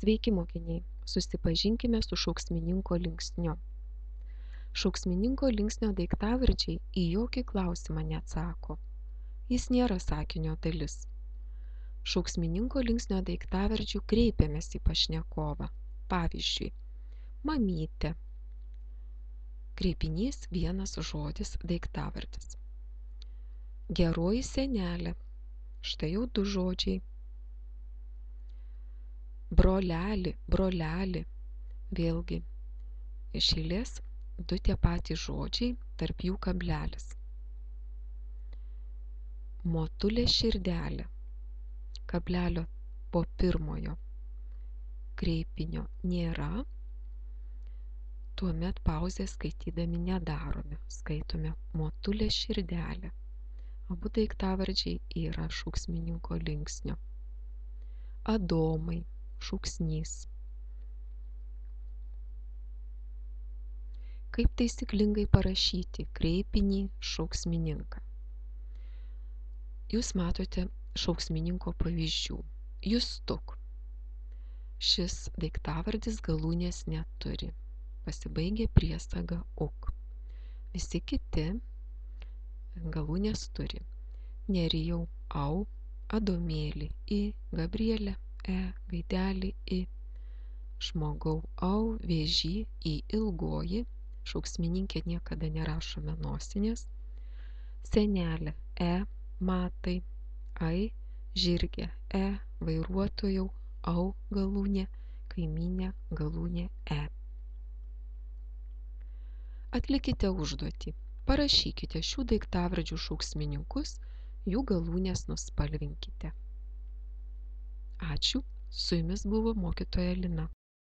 Sveiki mokiniai, susipažinkime su šauksmininko linksniu. Šauksmininko linksnio daiktavardžiai į jokį klausimą neatsako. Jis nėra sakinio dalis. Šauksmininko linksnio daiktavardžių kreipiamės į pašnekovą. Pavyzdžiui, mamytė. Kreipinys vienas žodis daiktavardis. Geroji senelė. Štai jau du žodžiai. Broleli, broleli. Vėlgi, iš eilės du tie patys žodžiai, tarp jų kablelis. Motulė širdelė. Kablelio po pirmojo kreipinio nėra, tuomet pauzę skaitydami nedarome, skaitome motulė širdelė. Abu daiktavardžiai yra šūksmininko linksnio. Adomai, šūksnys. Kaip taisyklingai parašyti kreipinį šauksmininką? Jūs matote šauksmininko pavyzdžių. Justuk. Šis daiktavardis galūnės neturi. Pasibaigė priesaga uk. Visi kiti galūnės turi. Nerijau au, adomėlį į, gabrielę e, gaidelį į, žmogau au, vėžį į ilgoji, šauksmininkė niekada nerašome nosinės, senelė e, matai, ai, žirgė e, vairuotojau, au galūnė, kaiminė galūnė e. Atlikite užduotį. Parašykite šių daiktavardžių šauksmininkus, jų galūnės nuspalvinkite. Ačiū, su jumis buvo mokytoja Lina.